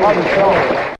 Martin Schauer.